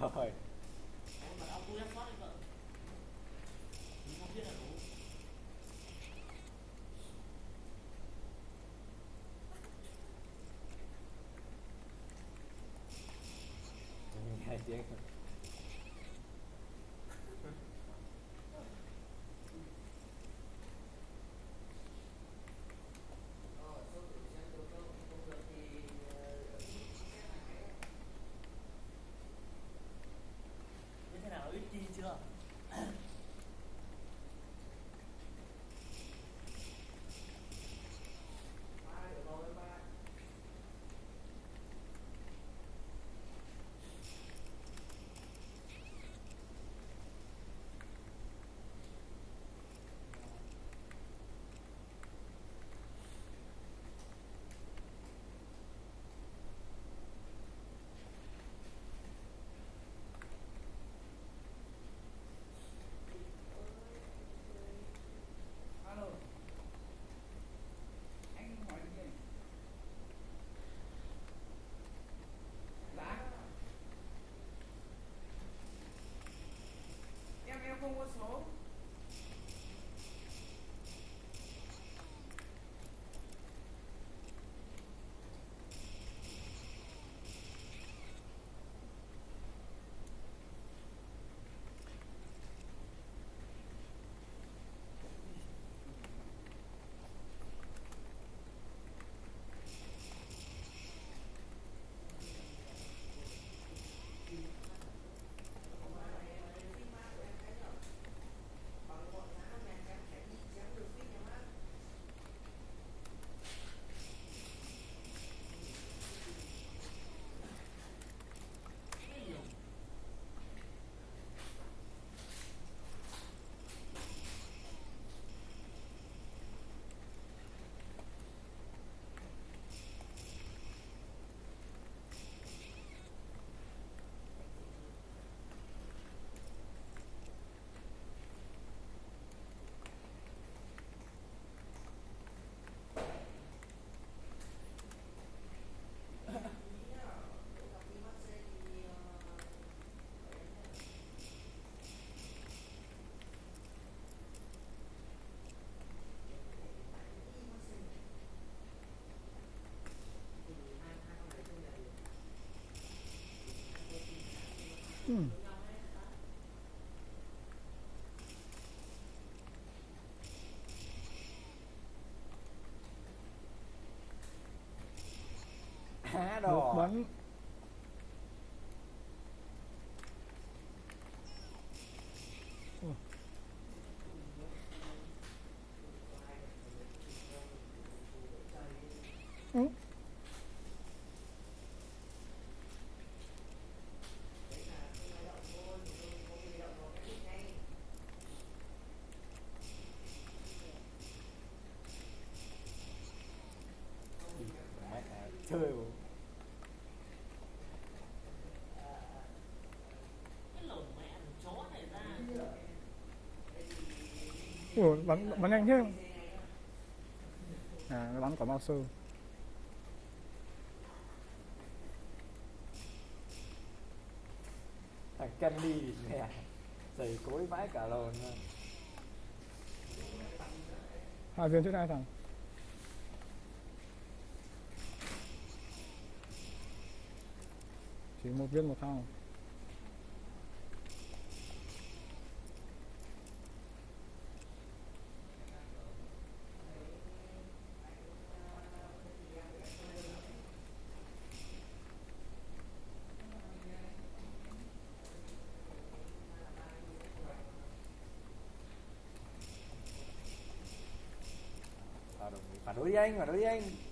rồi Hãy há được đồ bắn. bánh Ừ. mẹ chơi bộ Cái lồn mẹ thằng chó này ra Ủa, bắn bắn nhanh thế à nó bắn quả bao sơ thằng Candy thì mẹ giày cối vãi cả lồn hai viên trước hai thằng chỉ một viên một thao. Phản đối với anh phản đối với anh.